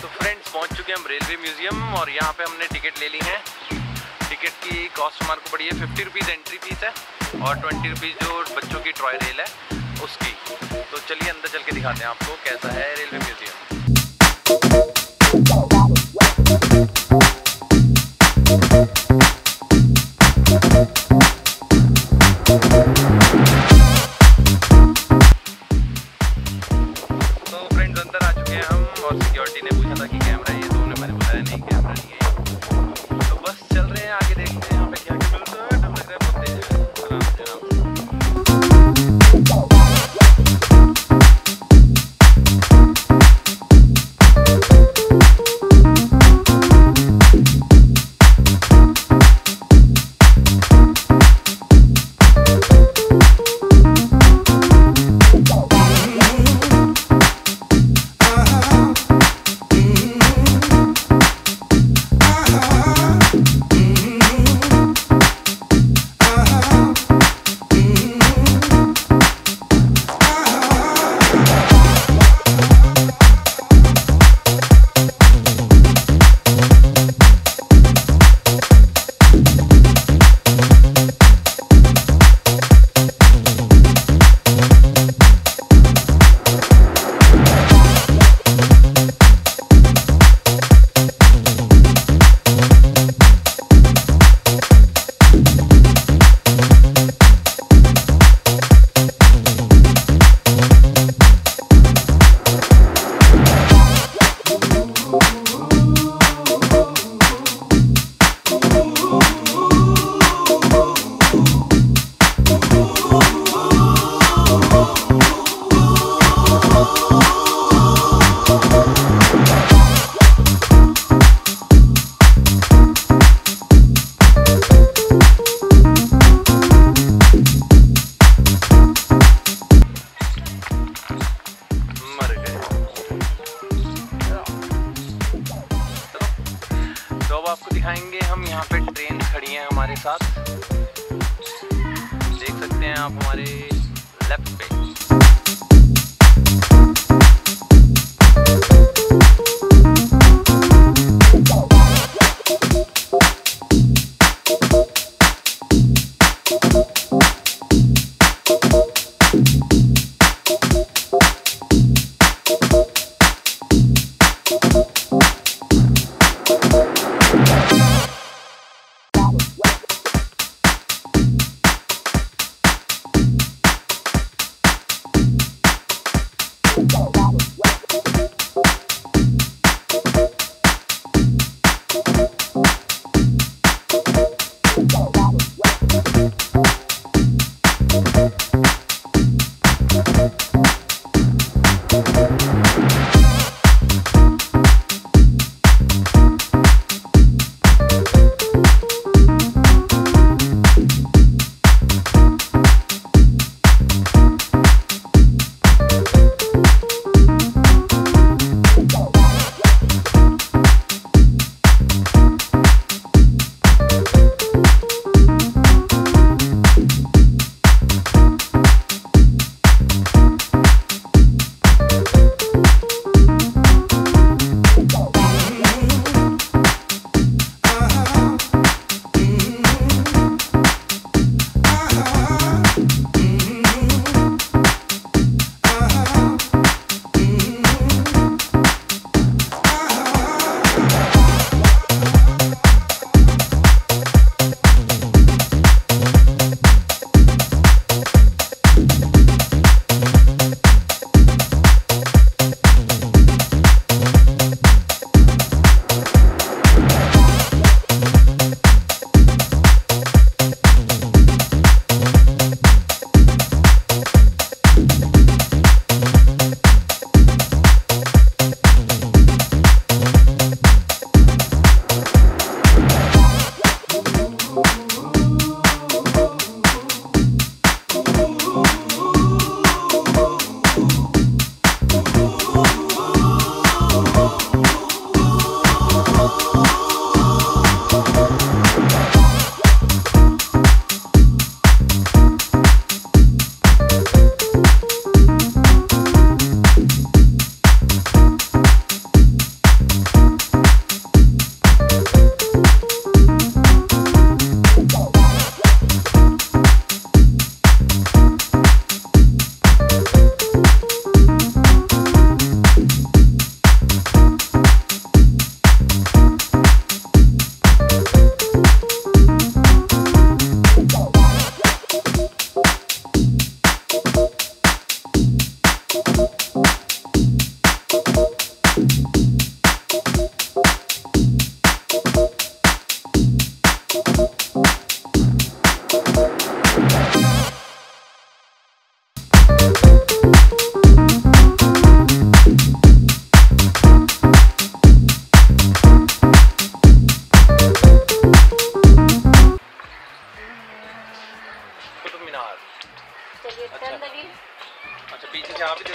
तो फ्रेंड्स पहुँच चुके हैं हम रेलवे म्यूज़ियम और यहाँ पे हमने टिकट ले ली है। टिकट की कॉस्ट हमारे को पड़ी है फिफ्टी रुपीज़ एंट्री फ़ीस है और ट्वेंटी रुपीज़ जो बच्चों की ट्रॉय रेल है, उसकी। तो चलिए अंदर चल के दिखाते हैं आपको कैसा है रेलवे म्यूज़ियम तो फ्रेंड्स अंदर आ चुके हैं हम और सिक्योरिटी ने आपको दिखाएँगे। हम यहाँ पे ट्रेन खड़ी है हमारे साथ। देख सकते हैं आप हमारे लेफ़्ट पे।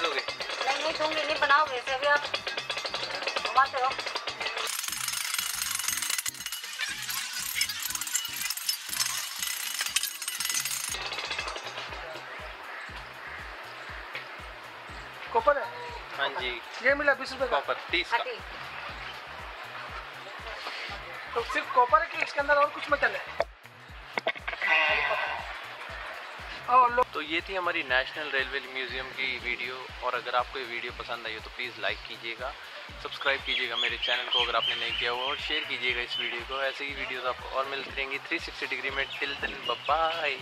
दोगे नहीं नहीं नहीं बनाओगे अभी आप कॉपर है? हाँ जी। ये मिला बीस रुपए का? कॉपर तीस का। हाँ तो सिर्फ़ कॉपर है कि इसके अंदर और कुछ मटन है? तो ये थी हमारी नेशनल रेलवे म्यूज़ियम की वीडियो और अगर आपको ये वीडियो पसंद आई हो तो प्लीज़ लाइक कीजिएगा सब्सक्राइब कीजिएगा मेरे चैनल को अगर आपने नहीं किया हुआ, और शेयर कीजिएगा इस वीडियो को। ऐसे ही वीडियोस आपको और मिलती रहेंगी 360 डिग्री में। टिल दिन बाय